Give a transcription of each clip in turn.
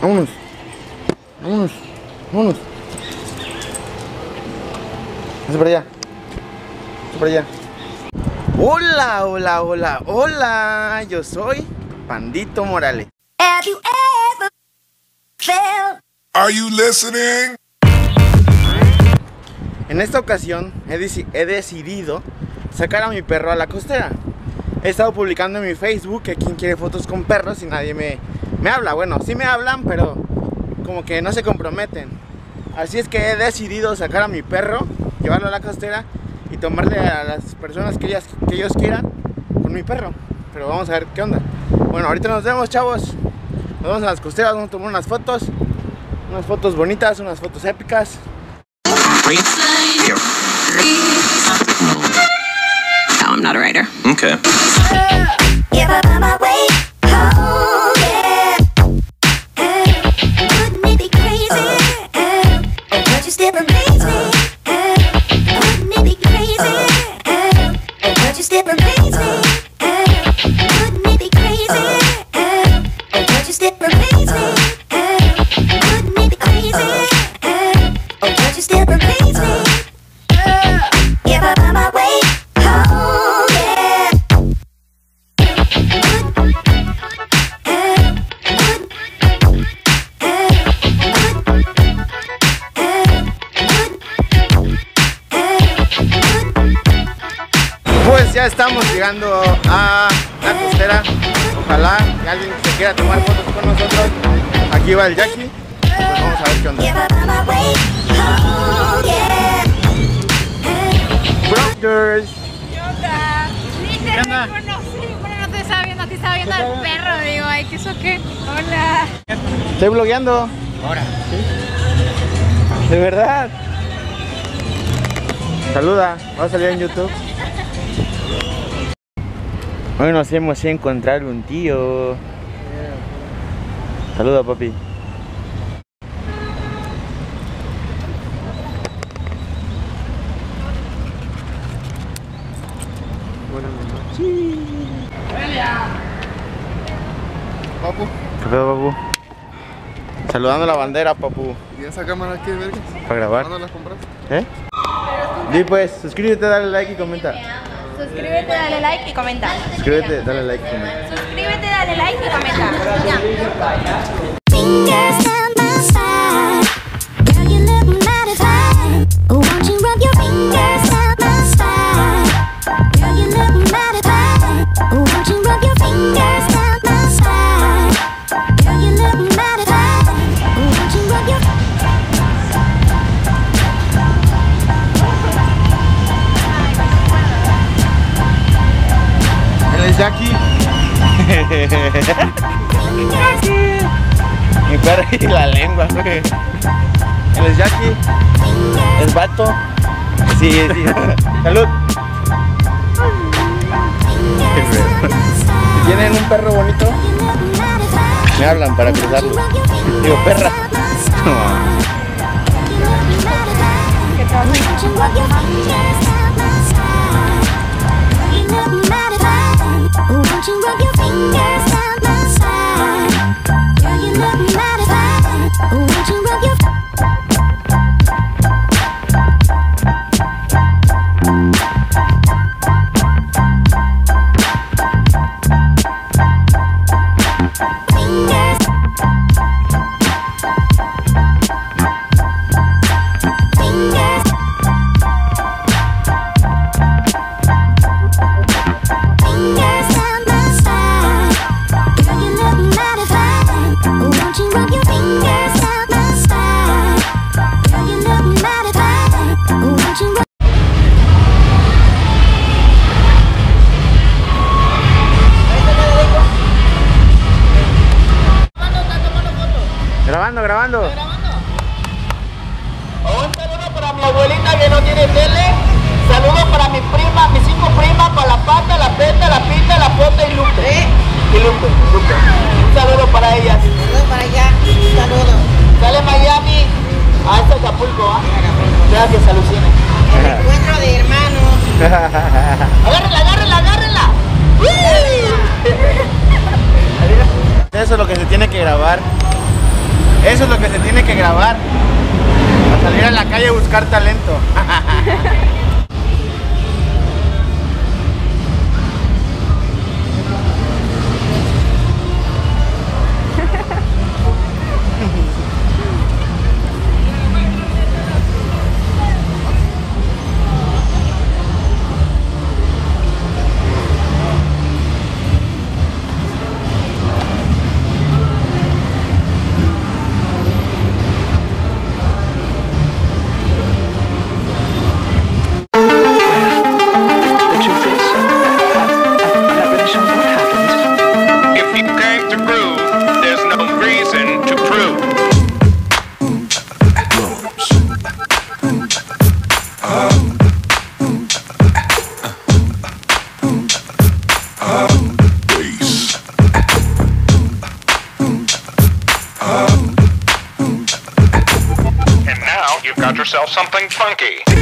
Vámonos. Vámonos. Vámonos. Vamos para allá. Vamos para allá. Hola, hola, hola, hola. Yo soy Pandito Morales. Have you ever felt Are you listening? En esta ocasión he, deci- he decidido sacar a mi perro a la costera. He estado publicando en mi Facebook que quien quiere fotos con perros y nadie me, me habla. Bueno, sí me hablan, pero como que no se comprometen. Así es que he decidido sacar a mi perro, llevarlo a la costera y tomarle a las personas que, ellas, que ellos quieran con mi perro. Pero vamos a ver qué onda. Bueno, ahorita nos vemos, chavos. Nos vemos a las costeras, vamos a tomar unas fotos. Unas fotos bonitas, unas fotos épicas. No, I'm not a writer. Okay. Pues ya estamos llegando a la costera. Ojalá que alguien se quiera tomar fotos con nosotros. Aquí va el Jackie. Pues vamos a ver qué onda. Brothers. ¿Qué onda? No te estaba viendo, te estaba viendo al perro. Digo, ay, ¿qué eso qué? Hola. Estoy blogueando. Ahora. De verdad. Saluda. Va a salir en YouTube. Hoy nos hemos encontrar un tío. Saluda, papi. Papu, ¿Qué pedo, papu? Saludando la bandera, papu. ¿y esa cámara qué, verga? Para grabar. ¿Cuándo la compraste? ¿Eh? Di pues, suscríbete, dale like y comenta. Suscríbete, dale like y comenta. Suscríbete, dale like y comenta. Suscríbete, dale like y comenta. Jackie. Mi perro y la lengua, güey. Él es Jackie. El vato. Sí, sí. Salud. Si tienen un perro bonito, me hablan para cruzarlo. Digo, perra. no tiene tele. Saludos para mi prima, mis cinco primas, para la pata, la peta, la pita, la pota y Lupe. Y Lupe, Lupe. Un saludo para ellas. Saludos para allá, saludos. Sale Miami hasta Acapulco, ¿ah? Gracias, alucina. Encuentro de hermanos. Agárrenla, agárrenla, agárrenla. Eso es lo que se tiene que grabar. Eso es lo que se tiene que grabar. A salir a la calle a buscar talento.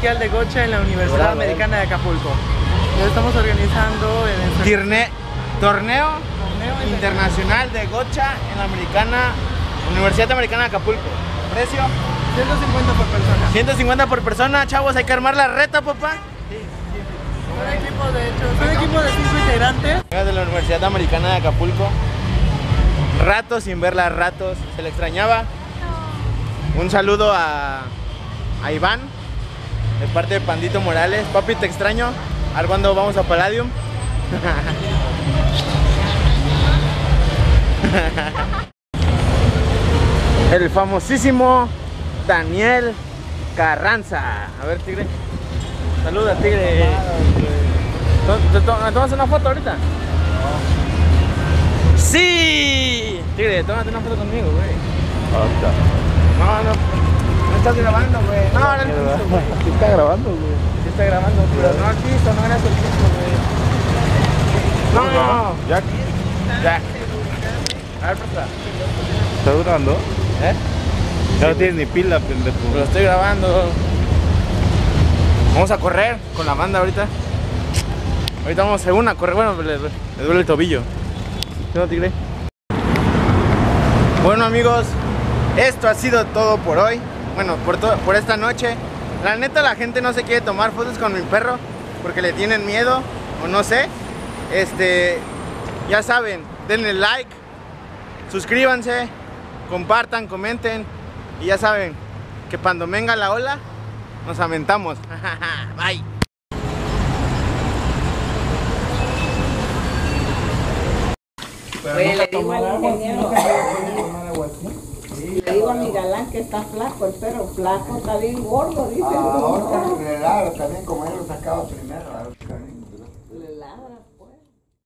Intercolegial de Gocha en la Universidad Americana de Acapulco. Lo estamos organizando en el Tirne- torneo internacional de gocha en la americana Universidad Americana de Acapulco. Precio 150 por persona. 150 por persona, chavos, hay que armar la reta, papá. Un equipo de hecho, un equipo de 5 integrantes. De la Universidad Americana de Acapulco. Ratos sin verla, ratos. Se le extrañaba. Un saludo a, a Iván, de parte de Pandito Morales. Papi, te extraño. A ver cuándo vamos a Palladium. El famosísimo Daniel Carranza. A ver, Tigre. Saluda, Tigre. ¿Te, te- te tomas una foto ahorita? ¡Sí! Tigre, tómate una foto conmigo, güey. No, no. Estás grabando, güey. No, no, no. güey. ¿Qué está grabando, güey? Sí está grabando, pero no al piso, no eres el piso, güey. No, no. ¿Ya Ya. A ver, presta. está durando? ¿Eh? Ya no tienes ni pila, pendejo. Lo estoy grabando. Vamos a correr con la banda ahorita. Ahorita vamos según a correr. Bueno, le, le duele el tobillo. ¿Qué no, tigre? Bueno, amigos, esto ha sido todo por hoy. Bueno, por, por esta noche. La neta, la gente no se quiere tomar fotos con mi perro porque le tienen miedo o no sé. Este, ya saben, denle like, suscríbanse, compartan, comenten y ya saben que cuando venga la ola nos aventamos. Bye. Oye, le digo al ingeniero, le digo a mi galán que está flaco, el perro flaco, está bien gordo, dice. Ahora, claro, también como él lo sacaba primero.